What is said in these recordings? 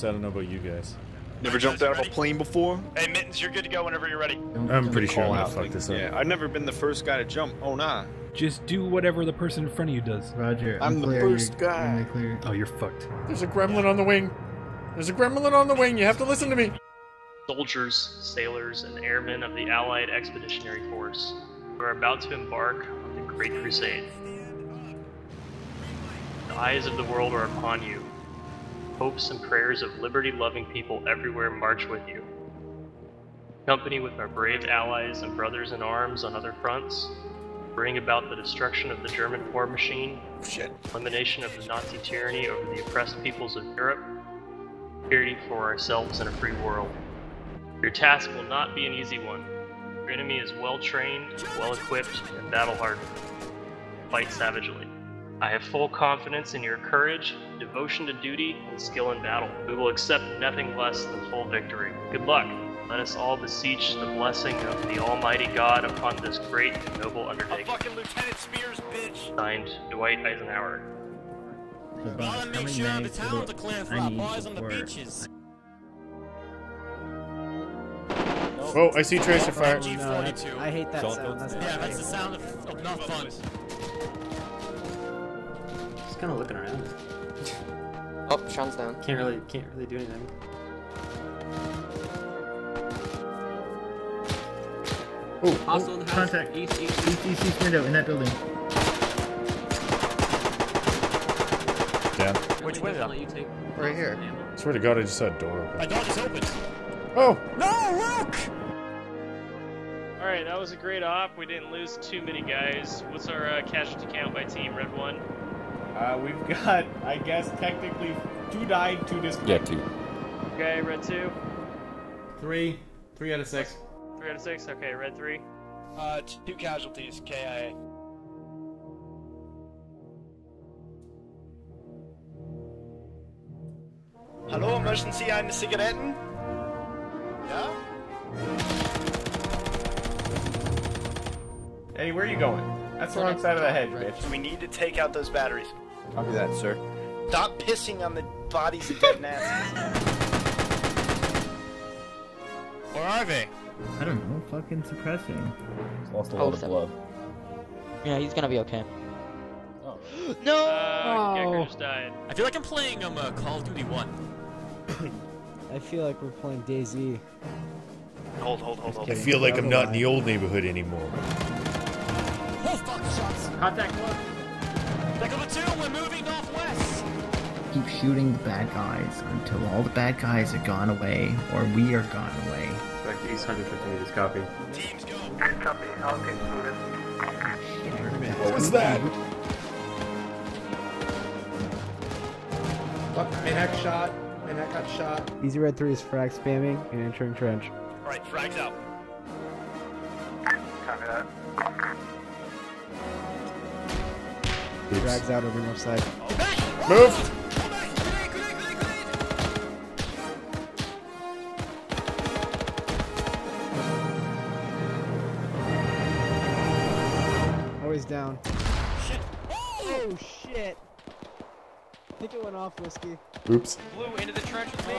pretty nervous. I don't know about you guys. Never jumped out of a plane before? Hey, Mittens, you're good to go whenever you're ready. I'm pretty sure I'm Call gonna out, fuck like, this up. Yeah, I've never been the first guy to jump. Oh, nah. Just do whatever the person in front of you does. Roger. I'm the clear, first you're- guy. you're clear. Oh, you're fucked. There's a gremlin on the wing. There's a gremlin on the wing. You have to listen to me. soldiers, sailors, and airmen of the Allied Expeditionary Force who are about to embark on the Great Crusade. The eyes of the world are upon you. Hopes and prayers of liberty loving people everywhere march with you. Company with our brave allies and brothers in arms on other fronts, bring about the destruction of the German war machine, Shit. elimination of the Nazi tyranny over the oppressed peoples of Europe, security for ourselves in a free world. Your task will not be an easy one. Your enemy is well trained, well equipped, and battle hardened. Fight savagely. I have full confidence in your courage, devotion to duty, and skill in battle. We will accept nothing less than full victory. Good luck. Let us all beseech the blessing of the Almighty God upon this great and noble I'm undertaking. fucking Lieutenant Speirs, bitch. Signed, Dwight Eisenhower. The boss Gotta make coming sure back the to towns the- are clear for our boys on the beaches. Oh, I see tracer fire. G42. I hate that sound. That's Yeah, that's the sound of, of not fun. Just kind of looking around. Oh, Sean's down. Can't really, can't really do anything. Oh, Hostile in the. Contact. East, east, east, east, east window in that building. down. Which window? Right here. Swear to God, I just saw a door open. My door just opened. Oh, No, look! Alright, that was a great op. We didn't lose too many guys. What's our uh, casualty count by team? Red 1? Uh, we've got, I guess, technically two died, two disconnected. Okay, Red 2? Three. Three out of six. 3 out of 6? Okay, Red 3? Uh, two casualties, KIA. Hallo, möchten Sie eine Zigaretten? Ja? Hey, where are you going? That's the wrong side of the hedge, bitch. We need to take out those batteries. I'll do that, sir. Stop pissing on the bodies of dead Nazis. Where are they? I don't know. Fucking suppressing. Lost a lot of blood. Yeah, he's gonna be okay. no! Uh, just died. I feel like I'm playing um, uh, Call of Duty 1. I feel like we're playing DayZ. Hold, hold, hold, hold. I feel like I'm not in the old neighborhood anymore. Oh, fuck, shots. Contact one. Keep shooting the bad guys until all the bad guys are gone away, or we are gone away. Back to East 150 meters, copy. Teams go. What was that? Fuck, Manhack shot. Manhack got shot. Easy Red 3 is frag spamming and entering trench. Alright, frags out. Frags out over north side. Move! Always down. Oh shit! I think it went off, Whiskey. Oops. Blue into the trench with me.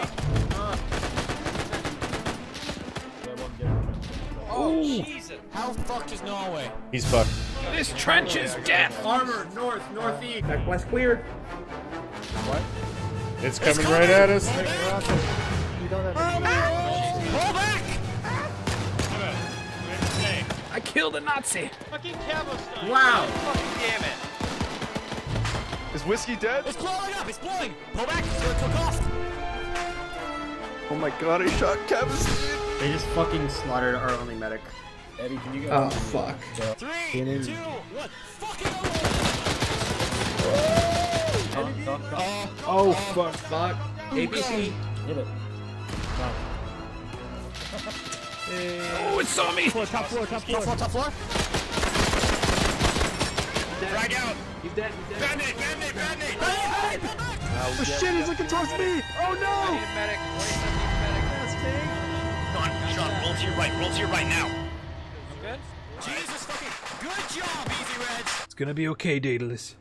Oh, Jesus. How fucked is Norway? He's fucked. This trench is death. Armor, north, northeast. Back west What? It's coming right at us. You don't have Pull back! I killed a Nazi. Fucking camo! Wow. Fucking damn it. Is Whiskey dead? It's blowing up! It's blowing! Pull back! It's gonna took off! Oh my god, I shot Kevin. They just fucking slaughtered our only medic. Eddie, can you go? Oh fuck. Three, in. two, one. Fucking Oh, oh fuck, fuck. ABC. Hit it. Oh, it saw me. Floor, top floor, top floor. Top floor, top floor. Frag out. He's dead. He's dead. Bandit, bandit, bandit. Oh shit, he's looking towards me! Oh I no! need a medic. 27 needs a medic. Come on, Sean, roll to your right. Roll to your right now. Good? Jesus fucking good job, Easy Reds! It's gonna be okay, Daedalus.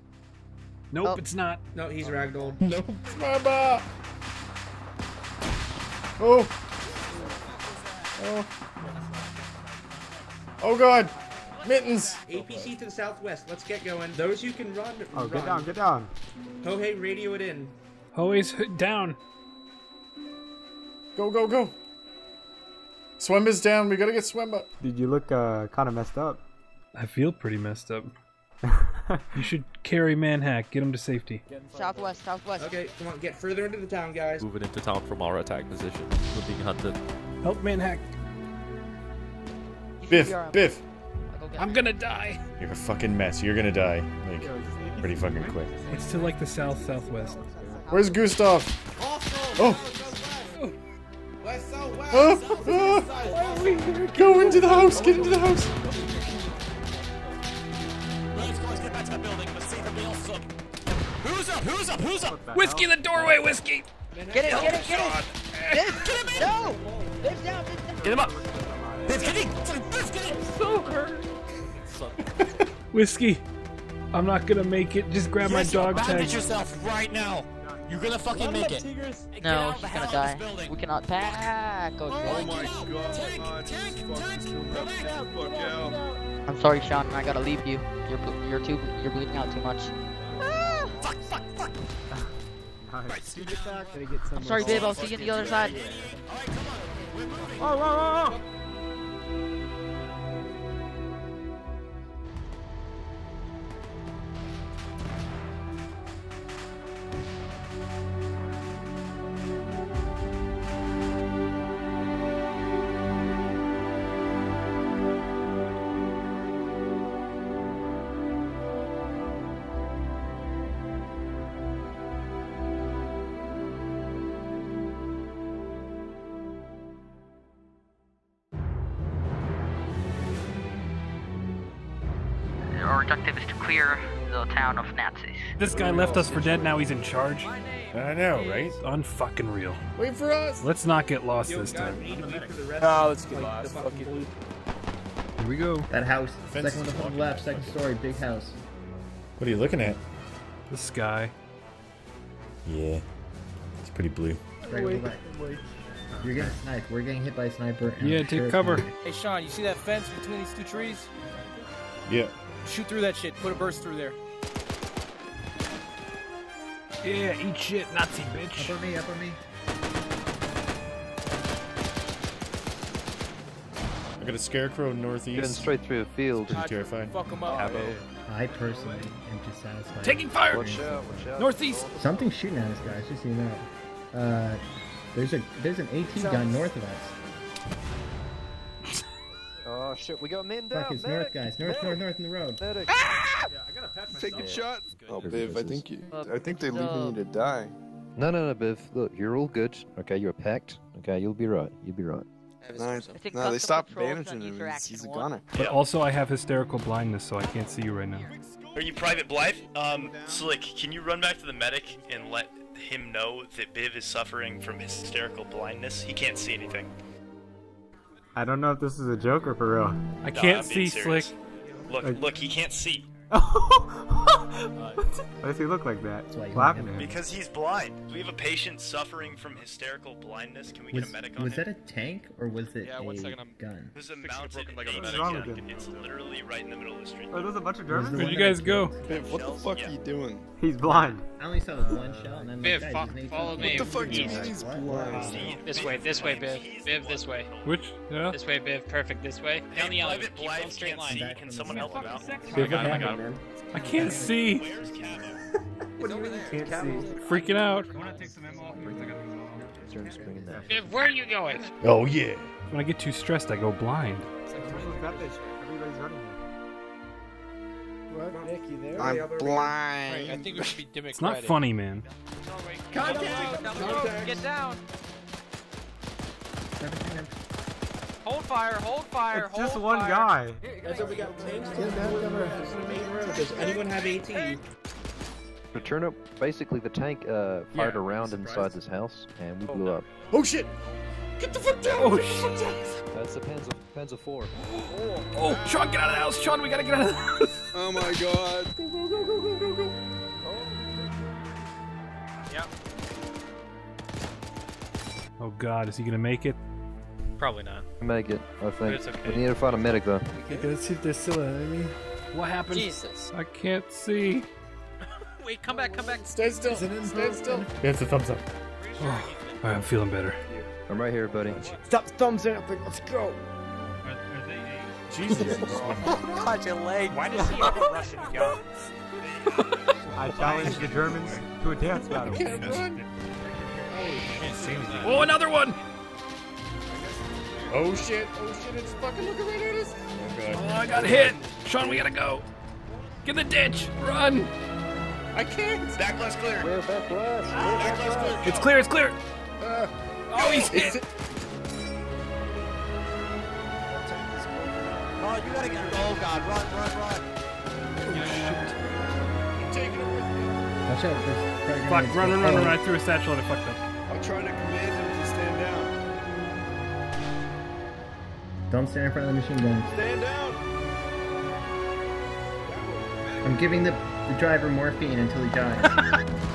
Nope, Oh. it's not. No, he's ragdolled. Nope. Mama! Oh. Oh. Oh god. Mittens. APC to the southwest. Let's get going. Those who can run. Oh, run. get down, get down. Oh, hey, radio it in. Always down. Go, go, go. Swemba's down. We gotta get Swemba. Did you look uh, kind of messed up? I feel pretty messed up. you should carry Manhack. Get him to safety. Southwest, southwest. Okay, come on, get further into the town, guys. Moving into town from our attack position. We're being hunted. Help Manhack. Biff, Biff. I'm gonna die. You're a fucking mess. You're gonna die. Like, pretty fucking quick. It's to like the south southwest. Where's Gustav? Oh. West, south, west. Ah, ah. Go into the house. Get into the house. Up? Who's up? Who's up? Whiskey in the doorway, whiskey. Get it, get it, get it! Biff, get him in! No! Biff down, Biff down! Get him up. Biff, get in. Biff, get in. So hurt. Whiskey. I'm not gonna make it. Just grab Yes, my dog tag. bandage tag. yourself right now. You're gonna fucking make it. No, she's gonna die. We cannot pack. Oh, Oh shit. my god, Tank, man. tank, This tank. fucking screwed up. Fuck out. I'm sorry, Sean. I gotta leave you. You're ble- you're too you're bleeding out too much. I'm sorry, babe. I'll see you on the other side. Oh. Objective is to clear the town of Nazis. This guy left us for dead. Now he's in charge. I know, right? It's unfucking real. Wait for us. Let's not get lost this Guys, time. we need to leave for the rest No, let's get like, lost. the Fuck fucking it. Here we go. That house. Fence second one from blocking the left, second story, big house. What are you looking at? The sky. Yeah. It's pretty blue. Right over back. You're getting sniped. We're getting hit by a sniper. Yeah, I'm take sure cover. Hey Sean, you see that fence between these two trees? Yeah. Shoot through that shit. Put a burst through there. Yeah, eat shit, Nazi bitch. Up on me, up on me. I got a scarecrow northeast. Getting straight through the field. Pretty terrifying. Fuck them up. I personally am dissatisfied. Taking fire. Watch out, watch out. Northeast. Something's shooting at us, guys. Just so you know. Uh, there's a there's an AT gun north of us. Oh shit, we got men Fuck, down. it's north, guys. North, north, north in the road. Medic. Ah! Take a shot. Oh, Good Biv, I think you. I think they're leaving you to die. No, no, no, Biv. Look, you're all good. Okay, you're packed. Okay, you'll be right. You'll be right. Nice. No, they custom stopped patrols bandaging don't him. He's, he's a one. gunner. But also, I have hysterical blindness, so I can't see you right now. Are you Private Blithe? Um, Slick, can you run back to the medic and let him know that Biv is suffering from hysterical blindness? He can't see anything. I don't know if this is a joke or for real. I can't I'm see, serious. Slick. Look, Like- look, he can't see. Why does he look like that? why you What happened to want him? Because he's blind. We have a patient suffering from hysterical blindness. Can we Was, get a medic on was him? that a tank or was it Yeah, a one second, I'm- gun? There's a Fixing a mounted broken leg on the AT medic. What's wrong with gun. him? It's literally right in the middle of the street. Oh, there's a bunch of Germans? Where'd you guys go? killed? Biv, what the fuck Yeah. are you doing? He's blind. I only saw the one shell and then Viv, like, fo- guys, his follow me. What the fuck do you Easy. mean he's blind? This way, this way, claims Biv. Biv, this way. Which? Yeah. This way, Biv. Perfect. This way. Down the alley. Private Keep going straight line. see. Can someone help him out? Biv, what happened, man? I can't see. Where's Camo? What do you mean can't see? Freaking out. Biv, where are you going? Oh yeah. When I get too stressed, I go blind. Everyone's. Everybody's running here. What, Nick, you there? I'm The other way. blind. I think we should be democratic. It's not funny, man. Get down. Seventeen and- Hold fire. Hold fire. It's just one guy. That's what we got tanks to the. Does anyone have AT? Return up. Basically, the tank uh, fired Yeah, around surprise. inside this house, and we blew up. Oh shit. Get the fuck down. Oh, Get the fuck down. That's the Panzer, Panzer 4. Oh, Sean, get out of the house. Sean, we gotta get out of the house. Oh my god. Go go go go go go go. Oh God, is he gonna make it? Probably not. Make it, I think. it's okay. We need to find a medic though. Okay, let's see if there's still an enemy. What happened? Jesus. I can't see. Wait, come back, come back. Stay still. Stay still. That's a thumbs up. Oh, all right, I'm feeling better. I'm right here, buddy. Stop thumbs up. Let's go. Jesus. God, your leg. Why does he have a Russian gun? I challenge the Germans to a dance battle. Can't run. Oh, another one! Oh shit. Oh shit. It's fucking looking right at us. Oh Oh, god. I got hit. Sean, we gotta go. Get in the ditch. Run. I can't. Back left clear. We're back west. Back left clear. It's clear. It's clear. Uh, Oh, he's it's- hit. Oh, you gotta get. Oh God, run, run, run. Oh I'm taking it with me. Watch out, there's frag Fuck, grenades. run, run, run, Oh, run. I threw a satchel and I fucked up. I'm trying to command him to stand down. Don't stand in front of the machine gun. Stand down! I'm giving the, the driver morphine until he dies.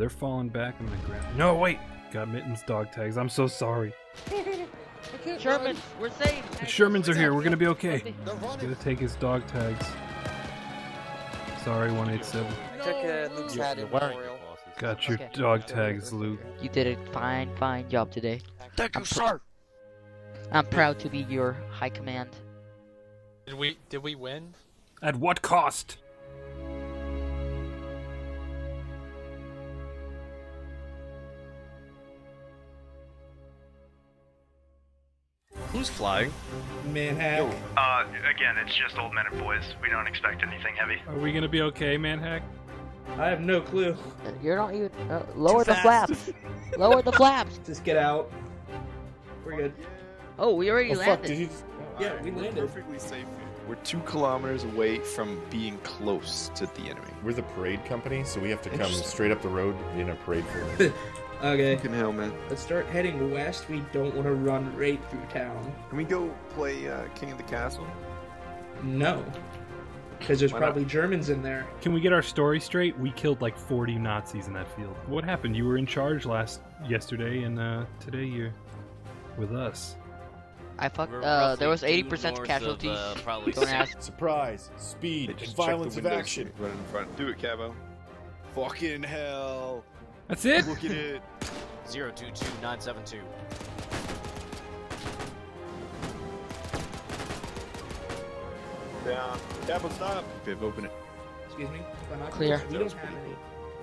Are falling back? I'm gonna grab. No, wait. Got mittens, dog tags. I'm so sorry. Sherman, we're safe. The Shermans are here. We're gonna be okay. Gonna take his dog tags. Sorry, 187. Took uh, Luke's hat in memorial. Got your Okay. dog tags, Luke. You did a fine, fine job today. Thank I'm you, sir. I'm proud to be your high command. Did we did we win? At what cost? Who's flying? Manhack. Uh, again, it's just old men and boys. We don't expect anything heavy. Are we gonna be okay, Manhack? I have no clue. You're not even. Uh, lower the flaps. lower the flaps. Just get out. We're good. Oh, we already Oh fuck, landed. did he? Yeah, we We're landed. perfectly safe. We're two kilometers away from being close to the enemy. We're the parade company, so we have to come straight up the road in a parade for them. Okay. Fucking hell, man. Let's start heading west. We don't want to run right through town. Can we go play uh, King of the Castle? No. Because there's Why not? probably Germans in there. Can we get our story straight? We killed like 40 Nazis in that field. What happened? You were in charge last yesterday, and uh, today you're with us. I fucked. Uh, there was 80% due north of, casualties. uh, probably Don't ask. Surprise, speed, They and violence of action. Right in front. Do it, Cabo. Fucking hell. That's it? Look at it. 022972. Down. Cabo, stop. Viv, open it. Excuse me? Binoculars? Clear. We don't have.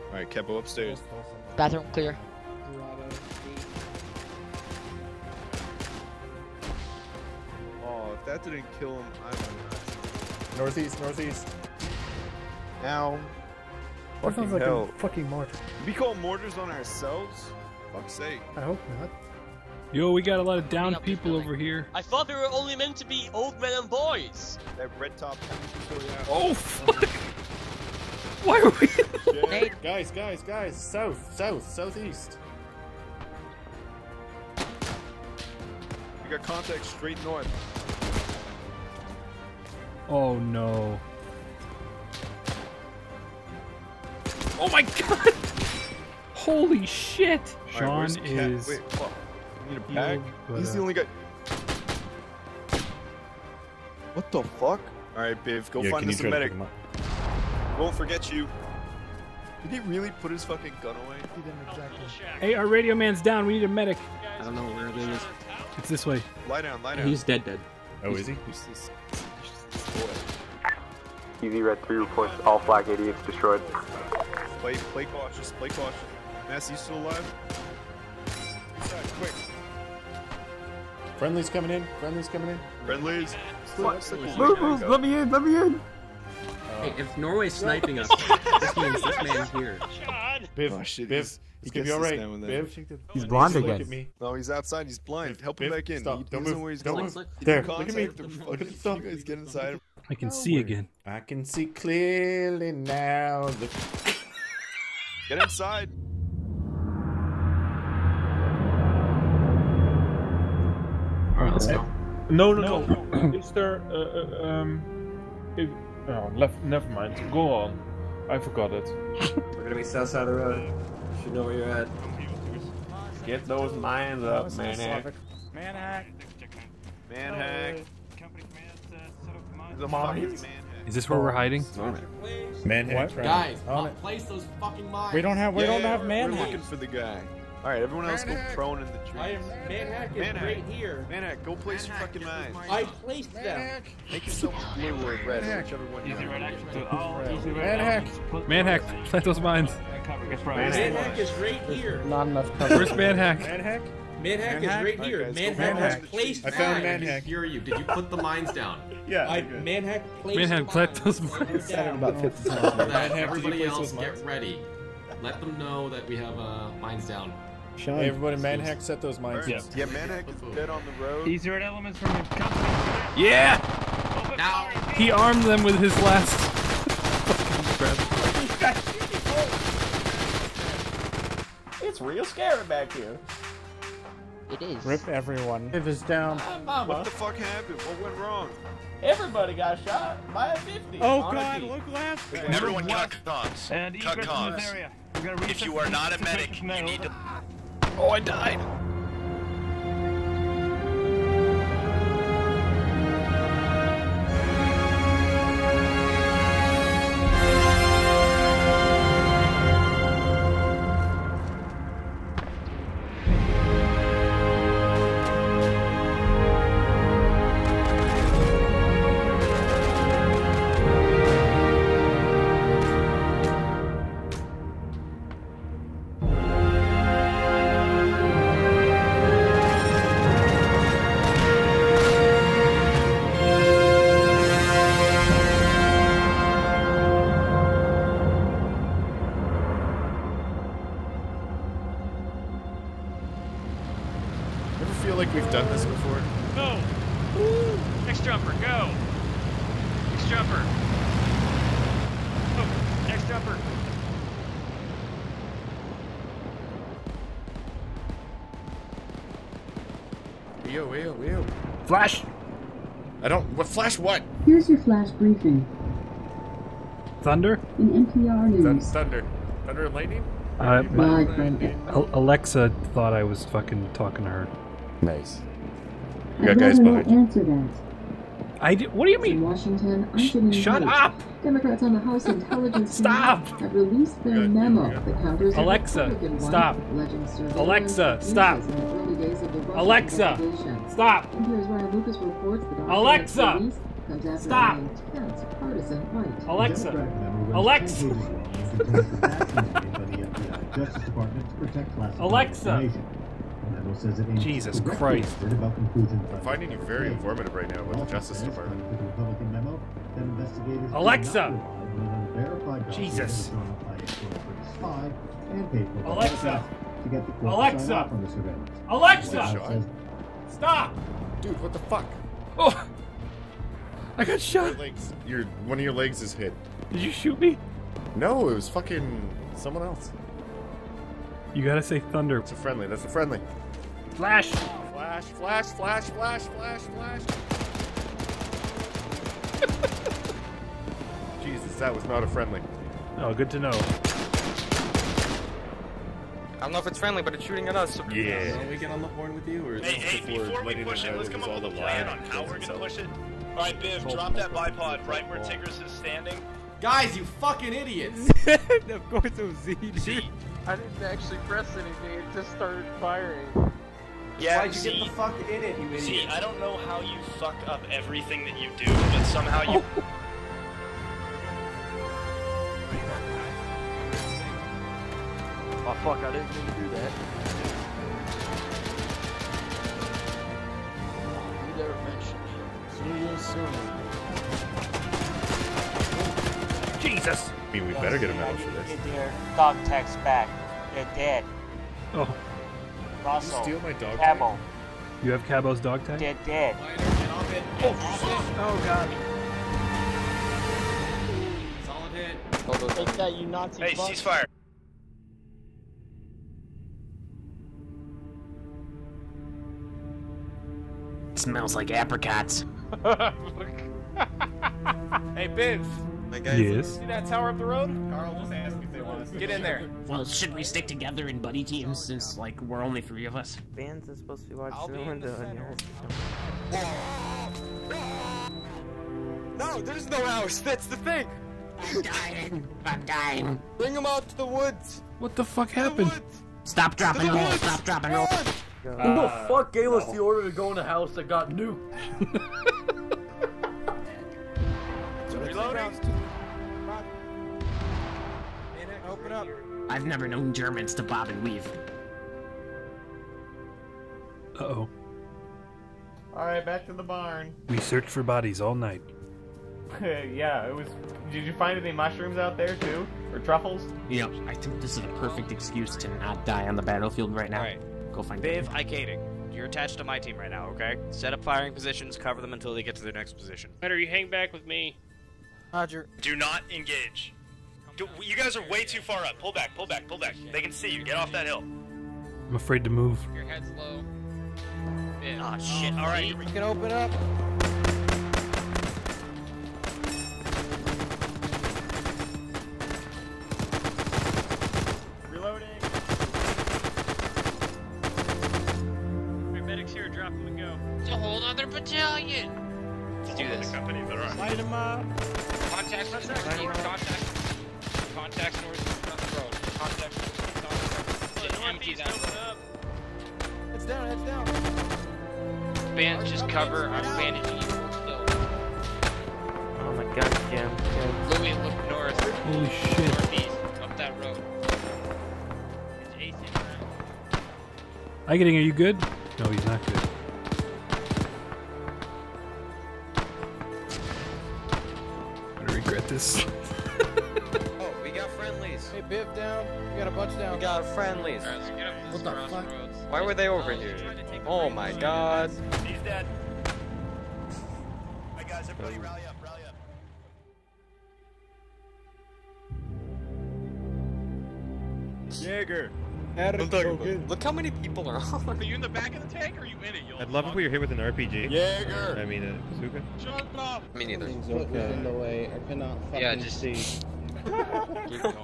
Alright, Cabo upstairs. Bathroom clear. Oh, if that didn't kill him, I'm not. Northeast, northeast. Ow. That sounds like hell. a fucking mortar. We call mortars on ourselves? Fuck's sake. I hope not. Yo, we got a lot of downed people over here. I thought they were only meant to be old men and boys. That red top. Oh, oh, fuck! Why are we? Nate. Guys, guys, guys, south, south, southeast. We got contact straight north. Oh no. Oh my god! Holy shit! Sean where's Cat- is. Wait, fuck. We need a pack? but, He's the uh, only guy. What the fuck? Alright, Biv, go yeah, find can us a medic. pick him up? Won't forget you. Did he really put his fucking gun away? He didn't exactly. Hey, our radio man's down. We need a medic. I don't know where it is. It's this way. Lie down, lie down. He's dead, dead. Oh, is he? TV Red 3 reports all Flak 88s destroyed. Play, play cautious, play cautious. Mass, you still alive? Inside, quick. Friendly's coming in. Friendly's coming in. Friendlies. Move, move, let me in, let me in. Hey, if Norway's sniping us, this means this man's here. Biv, Oh, shit, Biv, he's- it's he gonna be gets all this right. now and then. Biv, He's blind look again. at me. No, he's outside. He's blind. Help him Biv, back in. stop. He Don't move. where he's Don't going. move. Get There, in look at me. contact with him. Look at the You guys get inside. I can see again. I can see clearly now. The... Get inside. Let's go. No, no, no. Is there, uh, uh, um, if, oh, left, never mind. Go on. I forgot it. We're gonna be south side of the road. Should know where you're at. Get those mines up, man. Manhack. Manhack. The Mines? Is this where we're hiding? Manhack. Guys, place those fucking mines. We don't have. We don't have We're manhack. looking for the guy. All right, everyone else go prone in the trees. I am Manhack is Manhack. right here. Manhack, go place your fucking mines. I placed them. Make yourself blue or red, whichever one you want. Manhack. Manhack, plant those mines. Manhack is right here. Not enough cover. Where's Manhack? Manhack. Manhack is right here. guys, Manhack Manhack. has placed I found mines. Manhack. Hear you. Did you put the mines down? Yeah. I Manhack placed Manhack, plant those mines. Down. about 50 times. That Manhack, everybody else get ready. Let them know that we have uh, mines down. Sean, Hey, everybody, Manhack set those mines. Yeah. yeah, Manhack is dead on the road. These are elements from the company. Yeah! Now, He armed them with his last. It's real scary back here. It is. Rip everyone. If it's down. What the fuck happened? What went wrong? Everybody got shot by a 50. Oh God! Look last. Everyone cut comms. And Cut egress comms. gotta If you are not a medic, you need to. Oh, I died. Jumper. Oh, next jumper. Yo, yo, yo. Flash! I don't. What flash? What? Here's your flash briefing Thunder? in NPR Thun- News. thunder. Thunder and lightning. Uh, my, Live from Alexa thought I was fucking talking to her. Nice. I'd got guys behind you. answer that. I did, what do you In mean? Washington, I'm sitting shut late. up! Democrats on the House Intelligence Stop! Committee have released their Yeah, memo yeah. that counters the Alexa, Republican one stop. alleging surveillance Alexa, abuses stop. in the early days of the Russia Alexa, investigation. stop! NPR's Ryan Lucas reports that document Alexa, released comes after stop. an intense partisan fight. Alexa! Alexa! Alexa! Jesus Christ. I'm finding you very informative right now with the Justice Department. Alexa! Jesus. Alexa! Alexa! Alexa! Stop! Dude, what the fuck? Oh! I got Your shot! legs. Your one of your legs is hit. Did you shoot me? No, it was fucking someone else. You gotta say thunder. It's a friendly. That's a friendly. Flash! Flash, flash, flash, flash, flash, flash. Jesus, that was not a friendly. Oh, good to know. I don't know if it's friendly, but it's shooting at us. Yeah. Can we get on the horn with you, or is Hey, this hey, before before we letting push it, let's it come up all with a the plan on how we're gonna push it. Alright, Biv, drop that bipod right where Tigris is standing. Guys, you fucking idiots! of course it was Z. See? I didn't actually press anything, it just started firing. Yeah, Why'd you see, get the fuck in it, you idiot? see, I don't know how you fuck up everything that you do, but somehow you. Oh fuck, I didn't mean to do that. You never mentioned. Jesus! I mean, we better get a medal for this. Their dog tags back. They're dead. Oh, Russell. Steal my dog. Cabo. you have Cabo's dog tag? They're dead. Oh god. Solid hit. Take that, you Nazi Hey, fuck. ceasefire. Smells like apricots. Hey, Biv. My Yes. See that tower up the road? Carl Get in there. Well, should we stick together in buddy teams since, like, we're only three of us? Bands is supposed to be watching I'll the be in window. the and No, there's no house. That's the thing. I'm dying. I'm dying. Bring him out to the woods. What the fuck happened? Stop dropping roll. Stop dropping roll. Who the uh, fuck gave us the order to go in a house that got nuked? Reloading. Up. I've never known Germans to bob and weave. Uh oh. Alright, back to the barn. We searched for bodies all night. yeah, it was. Did you find any mushrooms out there too? Or truffles? Yep. I think this is a perfect excuse to not die on the battlefield right now. Alright. Go find Viv, them. Ikating, you're attached to my team right now, okay? Set up firing positions, cover them until they get to their next position. Better you hang back with me. Roger. Do not engage. Do, you guys are way too far up. Pull back, pull back, pull back. They can see you. Get off that hill. I'm afraid to move. Your head's low. Ah, shit. All right. You can open up. Reloading. Hey, medics here, drop them and go. It's a whole other battalion. Let's do this. company, but all right. Light him up. Contact, contact, contact. Contacts north of the road. Contacts north of the road. Just empty that road. It's down, it's down. Bands, just cover. I'm bandaging you. Still. Oh my god, Jim. Jim. Louis, look north. Holy shit. Northeast, up that road. It's Ace in there. I getting? Are you good? No, he's not good. Jaeger. Look how many people are on. Are you in the back of the tank or are you in it? You I'd love if we were hit with an RPG. Jaeger. I mean, uh, a bazooka. Shut up! Me neither. in the way. I cannot fucking Yeah, just- see. Keep going.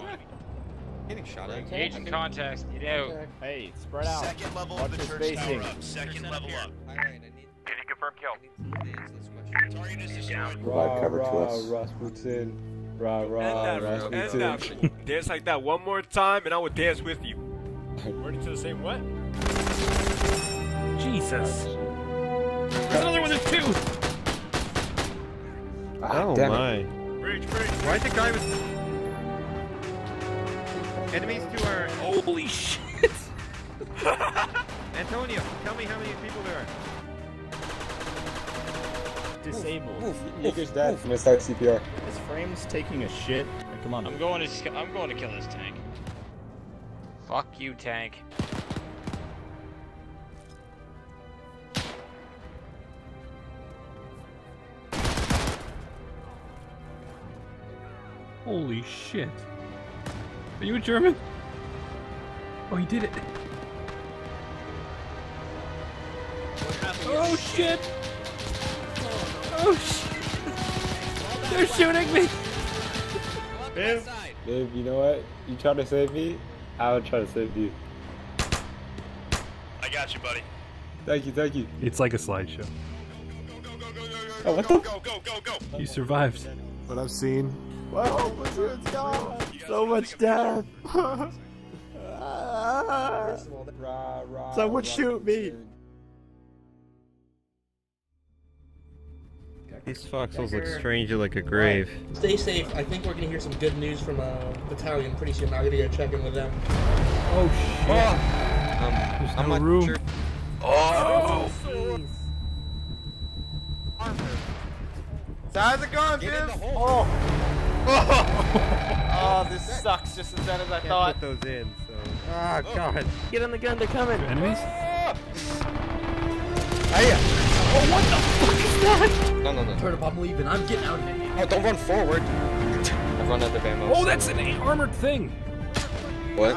Getting shot at. Engaging contacts. Get out. Hey, spread out. Second level Watch of the your church spacing. tower up. Second level up. Alright, I need. Can you confirm kill? Target is destroyed. Provide cover to rah, us. Rasputin. Rah, rah, And that, Rasputin. and that. Dance like that one more time, and I will dance with you. Word to the same what? Jesus. There's another one. There's two. Ah, oh damn my. Bridge, bridge. Why is the guy with enemies to our? Holy shit. Antonio, tell me how many people there are. Disabled. Jaeger's dead. I'm gonna start CPR. This frame's taking a shit. Come on. I'm going to. I'm going to kill this tank. Fuck you, tank. Holy shit. Are you a German? Oh, he did it. Oh shit! Oh shit! They're shooting me! Babe, babe, you know what? You try to save me, I would try to save you. I got you, buddy. Thank you, thank you. It's like a slideshow. Oh, what the? Go, go, go, go. You survived. What I've seen. Whoa, platoon's gone. So much death. Ah. Someone shoot me. These foxholes look strangely like a grave. Stay safe. I think we're gonna hear some good news from a battalion pretty soon. I'm gonna go check in with them. Oh shit! Um, There's I'm no not room. sure. Oh! How's it going, Viv? Oh. oh, this sucks just as bad as I Can't thought. put those in, so. Ah, God. Get on the gun, they're coming. Enemies? Hey, Oh, what the fuck is that? no, no, no. Turn up, I'm leaving. I'm getting out of here. Oh, don't run forward. I've run out of ammo. Oh, that's an armored thing. What?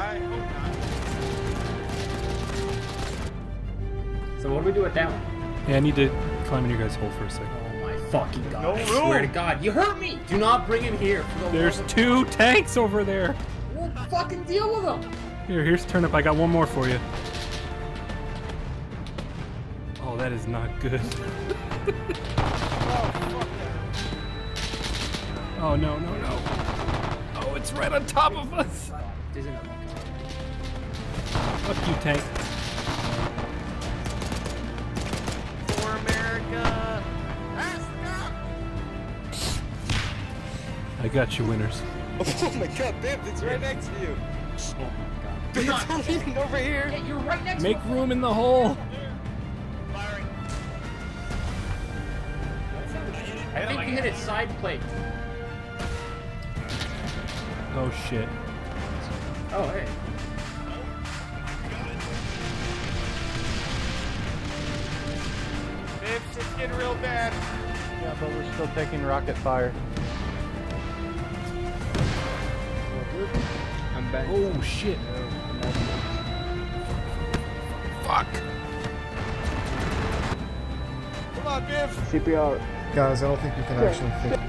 So what do we do with that one? Yeah, I need to climb in your guys' hole for a second. Oh my fucking god. No I swear to god. You hurt me! Do not bring him here. For the There's love of- two tanks over there. We'll fucking deal with them. Here, here's turnip. I got one more for you. Oh, that is not good. oh no no no! Oh, it's right on top of us. Isn't? Fuck you, tank. For America! I got you, winners. Oh my god, Biv, it's right next to you. Oh Do not It's leaning over here. Yeah, you're right next Make to room in the hole. Hit its side plate. Oh shit. Oh, hey. Bibbs, it's getting real bad. Yeah, but we're still taking rocket fire. I'm back. Oh shit. Fuck. Come on, Biv. CPR. Guys, I don't think we can actually fit.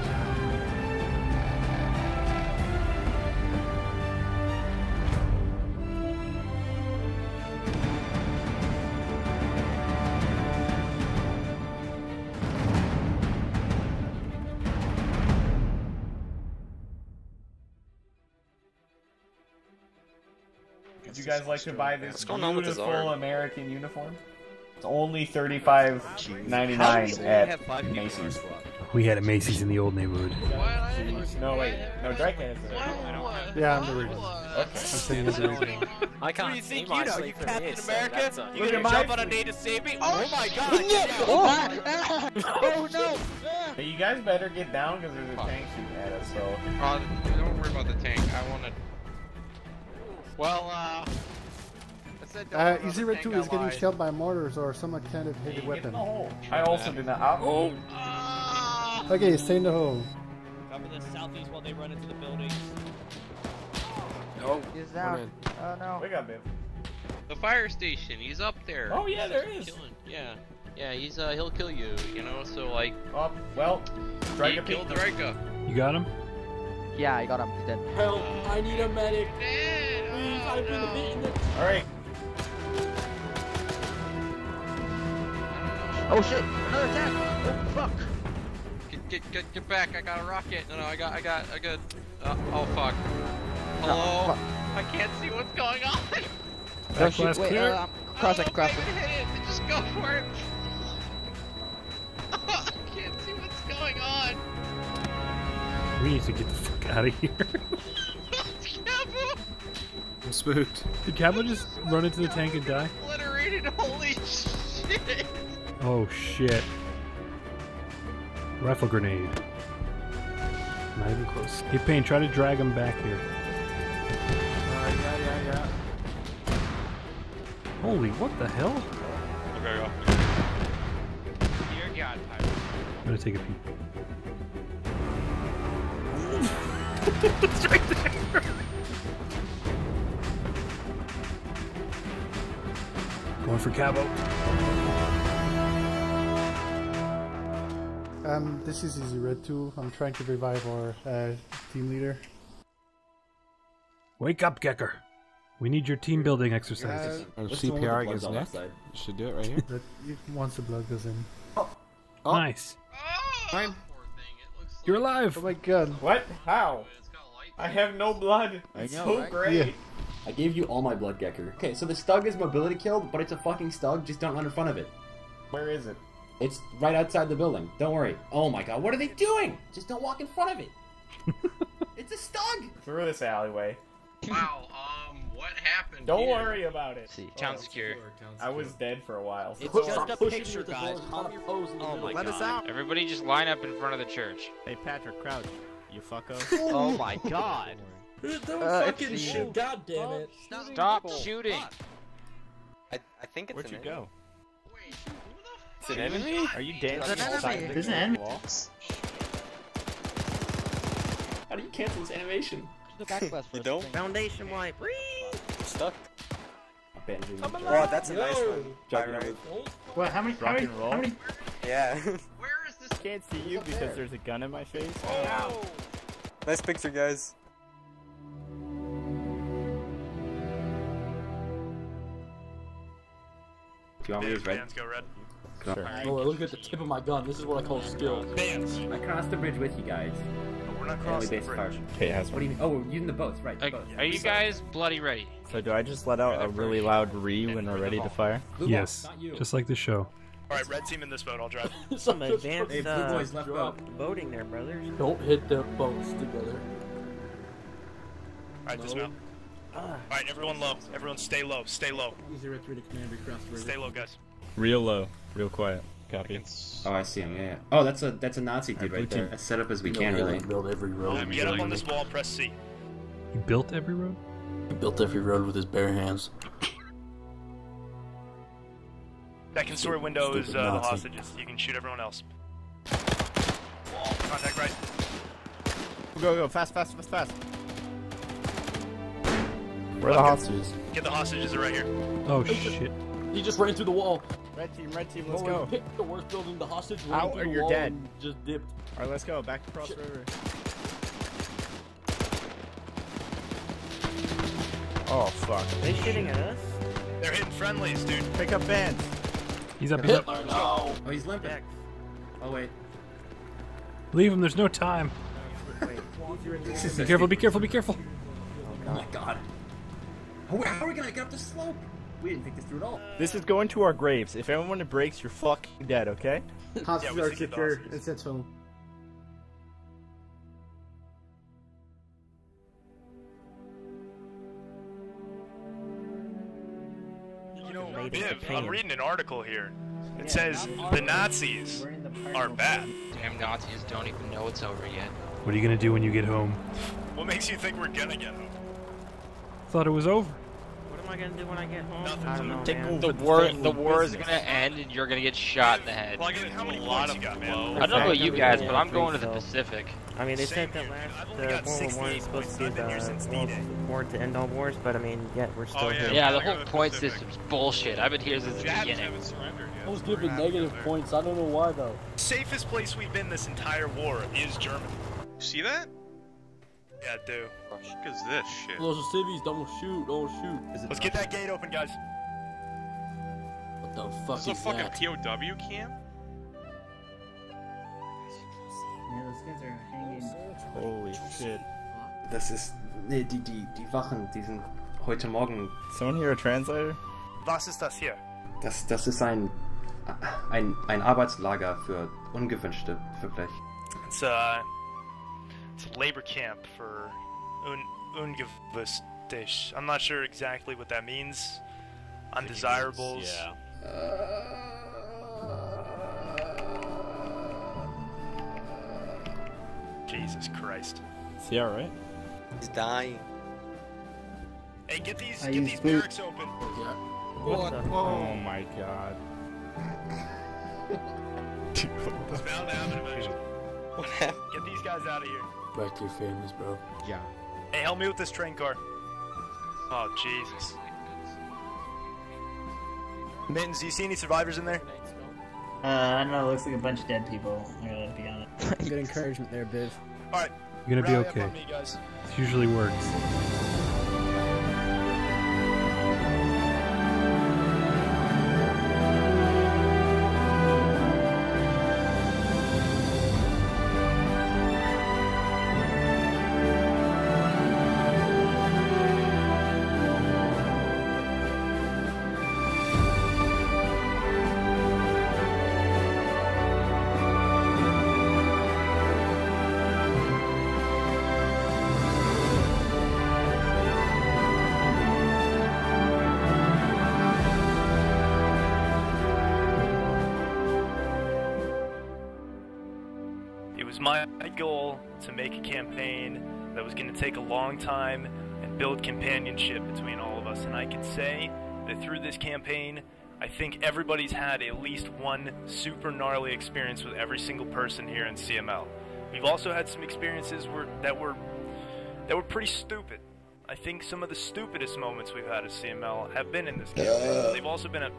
Would you guys like to buy this What's going on with this beautiful? American uniform? It's only thirty-five ninety-nine at Macy's. We had a Macy's in the old neighborhood. No, wait. No, Drake has it. Yeah, I'm the reason. Okay. I'm saying the reason. I can't you see think you know? You from Captain here, America? that's a- You Look gonna jump on a feet. day to save me? Oh my god! oh no! Hey, you guys better get down because there's a tank shooting at us. So. Uh, don't worry about the tank. I want to. Well, uh. I said Uh, about Easy Red 2 is getting lied. shelled by mortars or some kind of heavy weapon. I also did not. I'll- Oh. Okay, stay in the hole. Cover the southeast while they run into the building. Oh, He's down. Oh no. Wake up, babe. The fire station. He's up there. Oh yeah, there is. Killing. Yeah. Yeah, he's uh he'll kill you, you know, so like Oh, well, he killed peek. Draco. You got him? Yeah, I got him. He's dead. Help! I need a medic. Dead. Please, Oh, I've been beaten. All right. Oh shit! Another attack! Oh fuck! Get, get, get, get back! I got a rocket. No, no, I got, I got, I got. Uh, oh fuck. Hello. I can't see what's going on. No Back shit! glass Wait, clear. uh, I'm crossing, I don't know if crossing. I hit it. Just go for it. I can't see what's going on. We need to get the fuck out of here. I'm spooked. Did Cabo just run into the tank and die? obliterated. Holy shit. Oh shit. Rifle grenade. Not even close. Hey Payne, try to drag him back here. Uh, yeah, yeah, yeah. Holy, what the hell? Okay, go. Dear God. I'm gonna take a peek. it's right there. Going for Cabo. Um, this is Easy Red 2. I'm trying to revive our uh, team leader. Wake up, Gekker. We need your team building exercises. Uh, CPR against neck. Should do it right here. But if- once the blood goes in. oh Nice. Fine. You're alive. Oh my god. What? How? I have no blood. I It's know, so right? great. Yeah. I gave you all my blood Gekker. Okay, so the stug is mobility killed, but it's a fucking stug. Just don't run in front of it. Where is it? It's right outside the building. Don't worry. Oh my god, what are they doing? Just don't walk in front of it. it's a stug. Through this alleyway. Wow. Um, what happened? Don't here? worry about it. See, Town secure. I was dead for a while. It's So- just a pushing picture, with guys. doors, not opposed in the Oh middle. my Let god. us out. Everybody just line up in front of the church. Hey, Patrick, crouch. You fucko. Oh my god. Don't Uh, fucking it's- shoot, god damn it. Stop shooting. I, I think it's Where'd an you enemy. go? It's an enemy? Are you dancing It's an outside enemy. the It's an enemy. wall? How do you cancel this animation? The backblast You first. don't? Foundation wipe. Stuck. Benji. Oh, that's a nice one. Juggernaut. Juggernaut. What? How many? How Rock many? and roll. How many? Yeah. Where is this can't see you because there's a gun in my face. Oh. oh nice picture, guys. Do you want me to red? Bands go red. Sure. Oh, look at the tip of my gun. This is what I call skill. Bands. I crossed the bridge with you guys. We're not Only crossing the base bridge. Okay, has What do you mean? Oh, we're using the boats, right? The Are, boats. are you guys bloody ready? So do I just let out a really loud re when we're ready to fire? Yes, just like the show. Alright, red team in this boat, I'll drive. Some advanced Hey, blue uh, boys, left boat. boating there, brothers. Don't hit the boats together. Alright, dismount. Alright, everyone low. Everyone stay low. Stay low. Easy red three to command recross the river. Stay low, guys. Real low, real quiet. Copy. Oh, I see him. Yeah, yeah. Oh, that's a that's a Nazi dude Alright, right there. As set up as we No, can, really. like, built every road. Um, get up on this wall, press C. He built every road. He built every road with his bare hands. Second story window is uh, the hostages. You can shoot everyone else. Wall. Contact right. Go, go, fast, fast, fast, fast. Where are the hostages? Get the hostages are right here. Oh shit! He just ran through the wall. Red team, red team, let's Oh, go. He picked the worst building. The hostage ran Out through or the you're wall dead. just dipped. Alright, let's go. Back across the river. Oh, fuck. They shooting at us? They're hitting friendlies, dude. Pick up bands. He's up. He's up. No. Oh, he's limping. Oh wait. Leave him. There's no time. Be careful. Be careful. Be careful. Oh my god. Oh, how, how are we gonna get up the slope? We didn't think this through at all. This is going to our graves. If anyone breaks, you're fucking dead, okay? Hostages we are should get the secure. It's its home. You know, Made I'm reading an article here. It says the Nazis are bad. Damn Nazis don't even know it's over yet. What are you gonna do when you get home? What makes you think we're gonna get home? Thought it was over. What am I gonna do when I get home? Nothing. I don't know, Take man. The the war, the war is gonna end, and you're gonna get shot in the head. Plug in how many points you got, man? I don't know about you guys, but I'm going to the Pacific. I mean, they Same said that last dude. Uh, World War One 68 is supposed to be points. I've been here since the world war to end all wars, but I mean, yet we're still Oh, yeah. here. Yeah, the whole to point Pacific. system's bullshit. I've been here since the Jabs beginning. haven't. I was given we're gonna have to negative points. I don't know why though. Safest place we've been this entire war is Germany. See that? Yeah, do. Look at this shit. Those are civvies. Don't shoot. Don't shoot. Let's get that gate open, guys. What the fuck This is a is fucking that? POW camp? Holy shit. Das ist. Nee, die, die, die Wachen, die sind heute Morgen. Someone here a translator? Was ist das hier? Das, das ist ein, ein. ein Arbeitslager für Ungewünschte, wirklich. It's a, it's labor camp for un, ungewusstig. I'm not sure exactly what that means. Undesirables. Yeah. Jesus Christ. Is he alright? He's dying. Hey, get these I get these boot. barracks open. What the? Oh my god. It's bound to happen eventually. What happened? Get these guys out of here. Back to your families, bro. Yeah. Hey, help me with this train car. Oh Jesus. Mittens, do you see any survivors in there? Uh, I don't know. It looks like a bunch of dead people. I gotta be honest. Good encouragement there, Biv. All right. You're gonna be rally up okay. on me, guys. This usually works. Was my goal to make a campaign that was going to take a long time and build companionship between all of us. And I can say that through this campaign, I think everybody's had at least one super gnarly experience with every single person here in CML. We've also had some experiences where, that were that were pretty stupid. I think some of the stupidest moments we've had at CML have been in this campaign. They've also been a,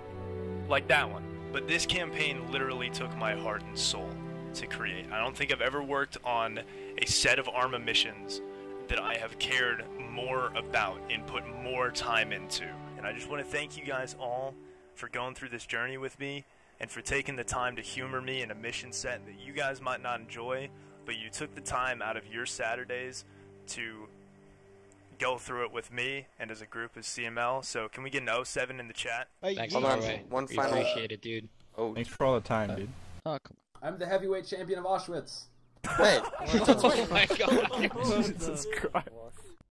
like that one. But this campaign literally took my heart and soul. To create. I don't think I've ever worked on a set of Arma missions that I have cared more about and put more time into. And I just want to thank you guys all for going through this journey with me and for taking the time to humor me in a mission set that you guys might not enjoy, but you took the time out of your Saturdays to go through it with me and as a group as CML. So can we get an 07 in the chat? Thanks, Hold on, one We final. appreciate it, dude. Oh, Thanks for all the time, dude. Oh, come I'm the heavyweight champion of Auschwitz. wait. oh my god. Jesus Christ.